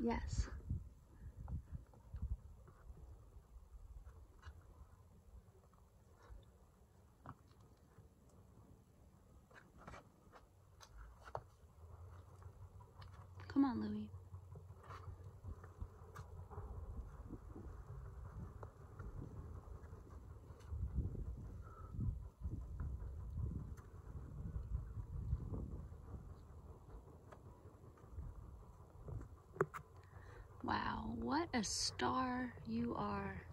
Yes. Come on, Louie. Wow, what a star you are.